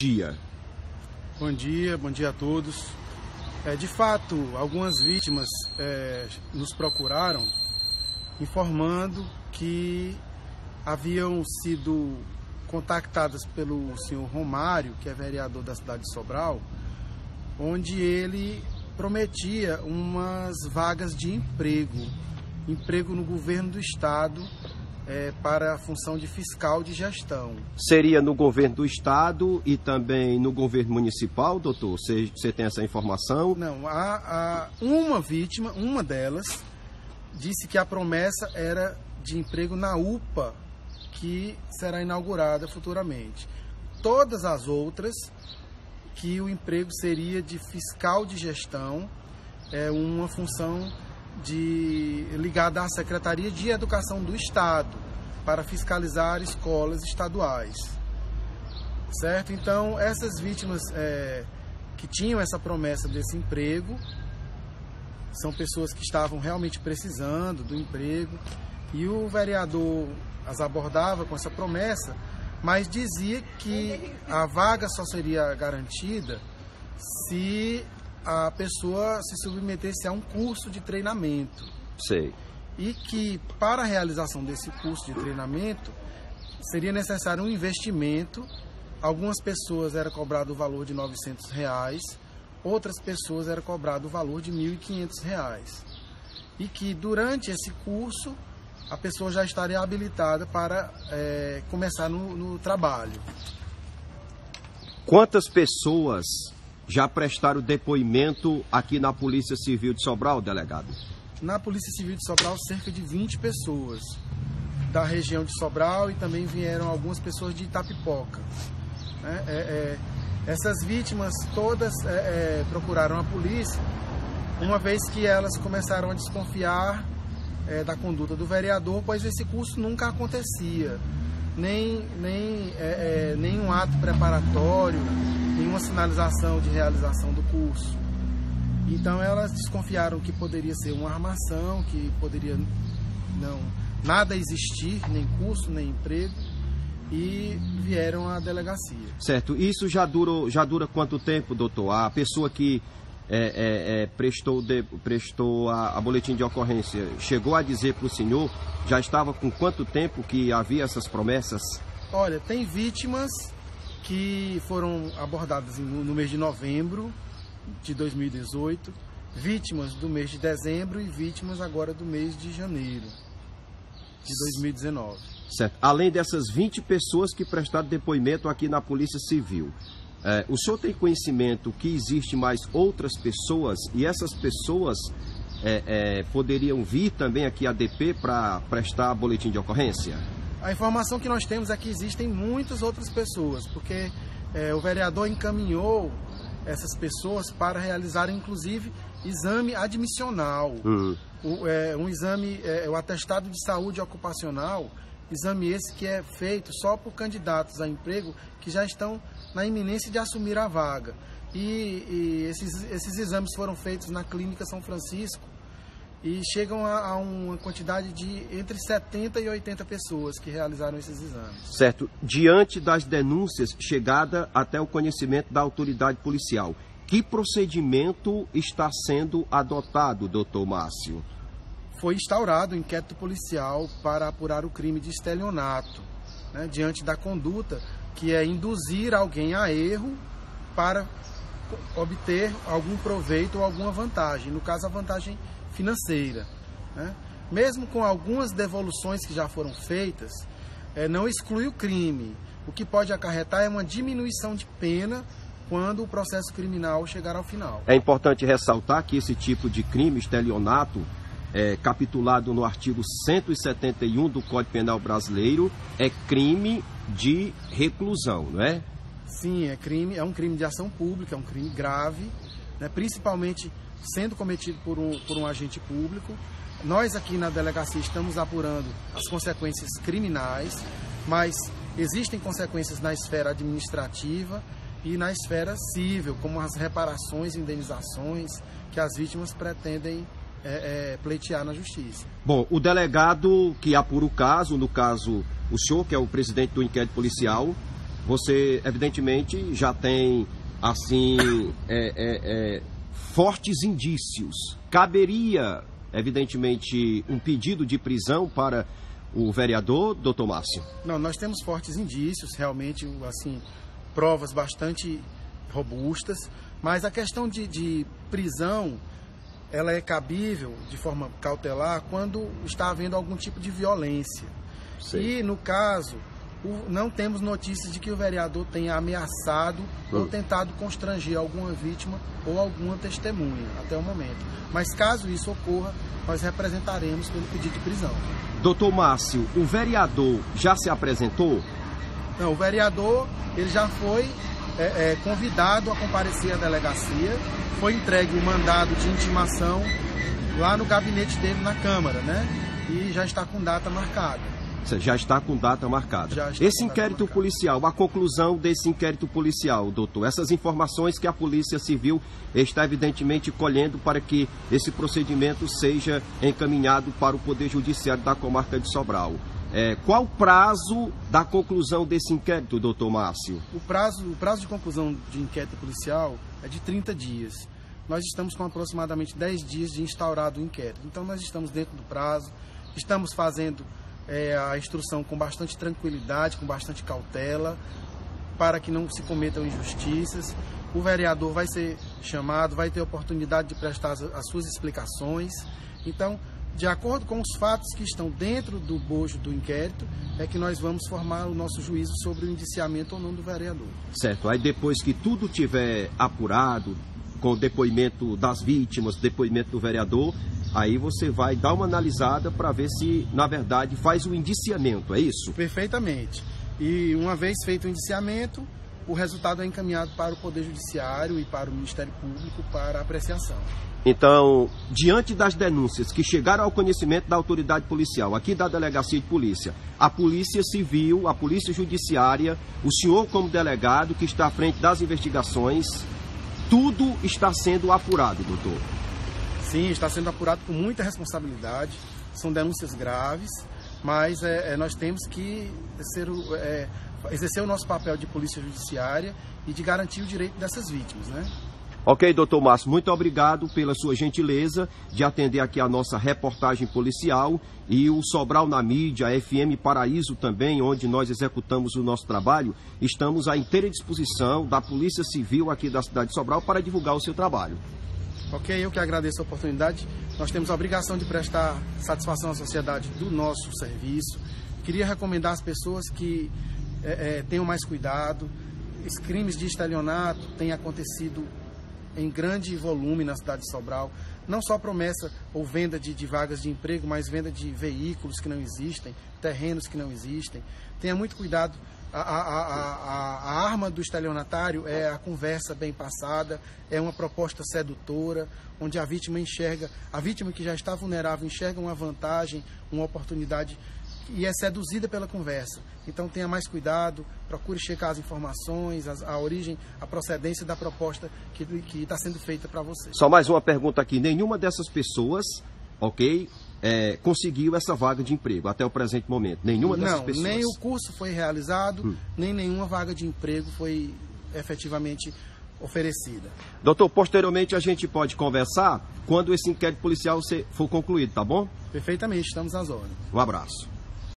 dia. Bom dia, bom dia a todos. É, de fato, algumas vítimas é, nos procuraram informando que haviam sido contactadas pelo senhor Romário, que é vereador da cidade de Sobral, onde ele prometia umas vagas de emprego, emprego no governo do estado é, para a função de fiscal de gestão. Seria no governo do estado e também no governo municipal, doutor? Você, tem essa informação? Não, há, há uma vítima, uma delas, disse que a promessa era de emprego na UPA, que será inaugurada futuramente. Todas as outras, que o emprego seria de fiscal de gestão, é uma função de, ligada à Secretaria de Educação do Estado para fiscalizar escolas estaduais. Certo? Então, essas vítimas é, que tinham essa promessa desse emprego são pessoas que estavam realmente precisando do emprego e o vereador as abordava com essa promessa, mas dizia que a vaga só seria garantida se a pessoa se submetesse a um curso de treinamento. Sei. E que para a realização desse curso de treinamento seria necessário um investimento. Algumas pessoas era cobrado o valor de 900 reais, outras pessoas era cobrado o valor de 1.500 reais. E que durante esse curso a pessoa já estaria habilitada para é, começar no, no trabalho. Quantas pessoas já prestaram depoimento aqui na Polícia Civil de Sobral, delegado? Na Polícia Civil de Sobral, cerca de 20 pessoas da região de Sobral e também vieram algumas pessoas de Itapipoca. É, é, é, essas vítimas todas é, é, procuraram a polícia, uma vez que elas começaram a desconfiar é, da conduta do vereador, pois esse curso nunca acontecia. Nem, nem nenhum ato preparatório, nenhuma sinalização de realização do curso. Então elas desconfiaram que poderia ser uma armação, que poderia não nada existir, nem curso, nem emprego, e vieram à delegacia. Certo. Isso já dura, já dura quanto tempo, doutor? A pessoa que é, é, é, prestou, de, prestou a, a, boletim de ocorrência chegou a dizer para o senhor, já estava com quanto tempo que havia essas promessas? Olha, tem vítimas que foram abordadas no mês de novembro de 2018, vítimas do mês de dezembro e vítimas agora do mês de janeiro de 2019. Certo. Além dessas 20 pessoas que prestaram depoimento aqui na Polícia Civil, é, o senhor tem conhecimento que existe mais outras pessoas e essas pessoas é, é, poderiam vir também aqui à DP para prestar boletim de ocorrência? A informação que nós temos é que existem muitas outras pessoas, porque é, o vereador encaminhou essas pessoas para realizar, inclusive, exame admissional. Uhum. O, é, um exame, é, o atestado de saúde ocupacional, exame esse que é feito só por candidatos a emprego que já estão na iminência de assumir a vaga. E, e esses, esses exames foram feitos na Clínica São Francisco, e chegam a, a, uma quantidade de entre 70 e 80 pessoas que realizaram esses exames. Certo. Diante das denúncias chegada até o conhecimento da autoridade policial, que procedimento está sendo adotado, doutor Márcio? Foi instaurado um inquérito policial para apurar o crime de estelionato, né, diante da conduta que é induzir alguém a erro para obter algum proveito ou alguma vantagem. No caso, a vantagem financeira. Né? Mesmo com algumas devoluções que já foram feitas, é, não exclui o crime. O que pode acarretar é uma diminuição de pena quando o processo criminal chegar ao final. É importante ressaltar que esse tipo de crime, estelionato, é, capitulado no artigo 171 do Código Penal Brasileiro, é crime de reclusão, não é? Sim, é crime, é um crime de ação pública, é um crime grave, né, principalmente sendo cometido por um, por um agente público. Nós aqui na delegacia estamos apurando as consequências criminais, mas existem consequências na esfera administrativa e na esfera civil, como as reparações indenizações que as vítimas pretendem é, é, pleitear na justiça. Bom, o delegado que apura o caso, no caso o senhor, que é o presidente do inquérito policial, você evidentemente já tem assim é, é, é, fortes indícios. Caberia, evidentemente, um pedido de prisão para o vereador, doutor Márcio? Não, nós temos fortes indícios, realmente, assim, provas bastante robustas, mas a questão de, de prisão, ela é cabível de forma cautelar quando está havendo algum tipo de violência. Sim. E, no caso, o, não temos notícias de que o vereador tenha ameaçado hum. ou tentado constranger alguma vítima ou alguma testemunha até o momento. Mas caso isso ocorra, nós representaremos pelo pedido de prisão. Doutor Márcio, o vereador já se apresentou? Não, o vereador ele já foi é, é, convidado a comparecer à delegacia, foi entregue o mandado de intimação lá no gabinete dele na Câmara, né? E já está com data marcada já está com data marcada. Esse inquérito policial, a conclusão desse inquérito policial, doutor, essas informações que a Polícia Civil está evidentemente colhendo para que esse procedimento seja encaminhado para o Poder Judiciário da comarca de Sobral. É, qual o prazo da conclusão desse inquérito, doutor Márcio? O prazo, o prazo de conclusão de inquérito policial é de 30 dias. Nós estamos com aproximadamente 10 dias de instaurado o inquérito. Então, nós estamos dentro do prazo, estamos fazendo é, a instrução com bastante tranquilidade, com bastante cautela, para que não se cometam injustiças. O vereador vai ser chamado, vai ter oportunidade de prestar as, as suas explicações. Então, de acordo com os fatos que estão dentro do bojo do inquérito, é que nós vamos formar o nosso juízo sobre o indiciamento ou não do vereador. Certo. Aí depois que tudo tiver apurado, com o depoimento das vítimas, depoimento do vereador, Aí você vai dar uma analisada para ver se, na verdade, faz o indiciamento, é isso? Perfeitamente. E uma vez feito o indiciamento, o resultado é encaminhado para o Poder Judiciário e para o Ministério Público para apreciação. Então, diante das denúncias que chegaram ao conhecimento da autoridade policial, aqui da Delegacia de Polícia, a Polícia Civil, a Polícia Judiciária, o senhor como delegado que está à frente das investigações, tudo está sendo apurado, doutor. Sim, está sendo apurado com muita responsabilidade. São denúncias graves, mas é, é, nós temos que ser, é, exercer o nosso papel de polícia judiciária e de garantir o direito dessas vítimas, né? Ok, doutor Márcio, muito obrigado pela sua gentileza de atender aqui a nossa reportagem policial e o Sobral na mídia, a FM Paraíso também, onde nós executamos o nosso trabalho. Estamos à inteira disposição da Polícia Civil aqui da cidade de Sobral para divulgar o seu trabalho. Ok, eu que agradeço a oportunidade. Nós temos a obrigação de prestar satisfação à sociedade do nosso serviço. Queria recomendar às pessoas que é, é, tenham mais cuidado. Os crimes de estelionato têm acontecido em grande volume na cidade de Sobral. Não só promessa ou venda de, de vagas de emprego, mas venda de veículos que não existem, terrenos que não existem. Tenha muito cuidado a, a, a, a, arma do estelionatário é a conversa bem passada, é uma proposta sedutora, onde a vítima enxerga, a vítima que já está vulnerável enxerga uma vantagem, uma oportunidade e é seduzida pela conversa. Então tenha mais cuidado, procure checar as informações, a, a origem, a procedência da proposta que está sendo feita para você. Só mais uma pergunta aqui: nenhuma dessas pessoas, ok, é, conseguiu essa vaga de emprego até o presente momento? Nenhuma dessas Não, pessoas? nem o curso foi realizado, hum. nem nenhuma vaga de emprego foi efetivamente oferecida. Doutor, posteriormente a gente pode conversar quando esse inquérito policial for concluído, tá bom? Perfeitamente, estamos às ordens. Um abraço.